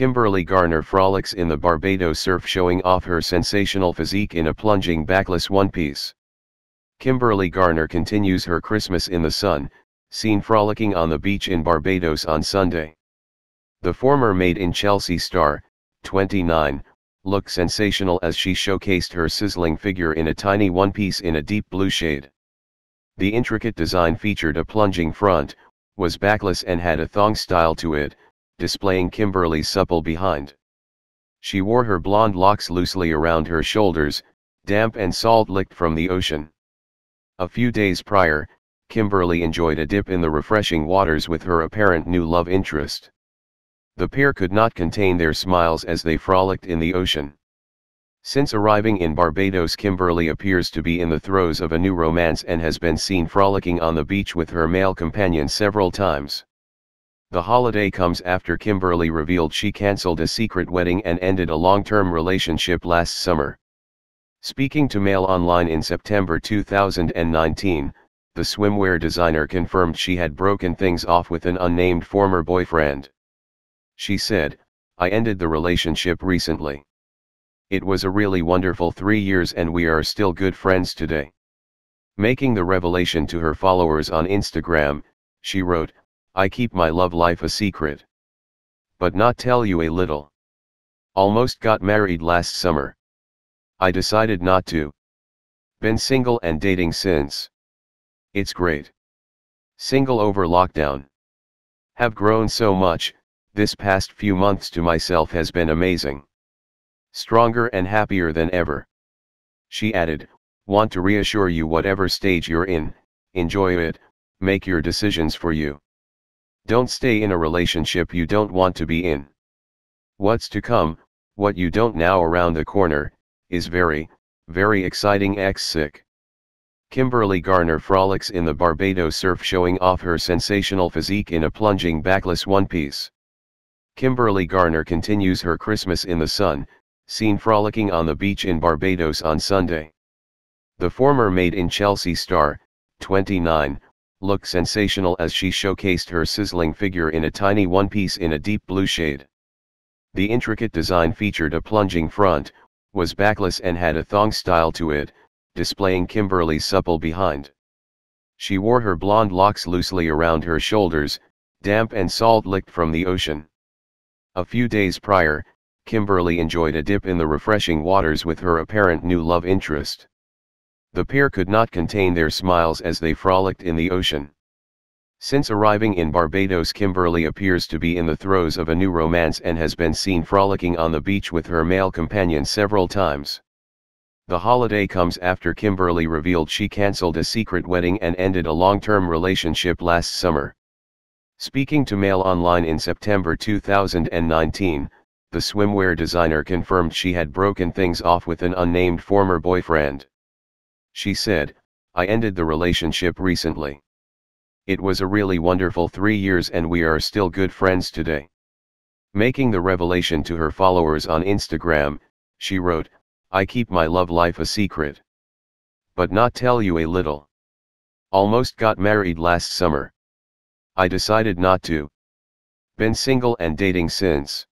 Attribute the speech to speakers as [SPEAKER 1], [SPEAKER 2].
[SPEAKER 1] Kimberley Garner frolics in the Barbados surf showing off her sensational physique in a plunging backless one-piece. Kimberley Garner continues her Christmas in the sun, seen frolicking on the beach in Barbados on Sunday. The former Made in Chelsea star, 29, looked sensational as she showcased her sizzling figure in a tiny one-piece in a deep blue shade. The intricate design featured a plunging front, was backless and had a thong style to it, displaying Kimberley's supple behind. She wore her blonde locks loosely around her shoulders, damp and salt-licked from the ocean. A few days prior, Kimberley enjoyed a dip in the refreshing waters with her apparent new love interest. The pair could not contain their smiles as they frolicked in the ocean. Since arriving in Barbados Kimberley appears to be in the throes of a new romance and has been seen frolicking on the beach with her male companion several times. The holiday comes after Kimberley revealed she cancelled a secret wedding and ended a long-term relationship last summer. Speaking to Mail Online in September 2019, the swimwear designer confirmed she had broken things off with an unnamed former boyfriend. She said, I ended the relationship recently. It was a really wonderful three years and we are still good friends today. Making the revelation to her followers on Instagram, she wrote, I keep my love life a secret. But not tell you a little. Almost got married last summer. I decided not to. Been single and dating since. It's great. Single over lockdown. Have grown so much, this past few months to myself has been amazing. Stronger and happier than ever. She added, want to reassure you whatever stage you're in, enjoy it, make your decisions for you. Don't stay in a relationship you don't want to be in. What's to come, what you don't now around the corner, is very, very exciting x sick. Kimberley Garner frolics in the Barbados surf showing off her sensational physique in a plunging backless one-piece. Kimberley Garner continues her Christmas in the sun, seen frolicking on the beach in Barbados on Sunday. The former Made in Chelsea star, 29, looked sensational as she showcased her sizzling figure in a tiny one-piece in a deep blue shade. The intricate design featured a plunging front, was backless and had a thong style to it, displaying Kimberley's supple behind. She wore her blonde locks loosely around her shoulders, damp and salt-licked from the ocean. A few days prior, Kimberley enjoyed a dip in the refreshing waters with her apparent new love interest. The pair could not contain their smiles as they frolicked in the ocean. Since arriving in Barbados Kimberley appears to be in the throes of a new romance and has been seen frolicking on the beach with her male companion several times. The holiday comes after Kimberley revealed she cancelled a secret wedding and ended a long-term relationship last summer. Speaking to Mail Online in September 2019, the swimwear designer confirmed she had broken things off with an unnamed former boyfriend. She said, I ended the relationship recently. It was a really wonderful three years and we are still good friends today. Making the revelation to her followers on Instagram, she wrote, I keep my love life a secret. But not tell you a little. Almost got married last summer. I decided not to. Been single and dating since.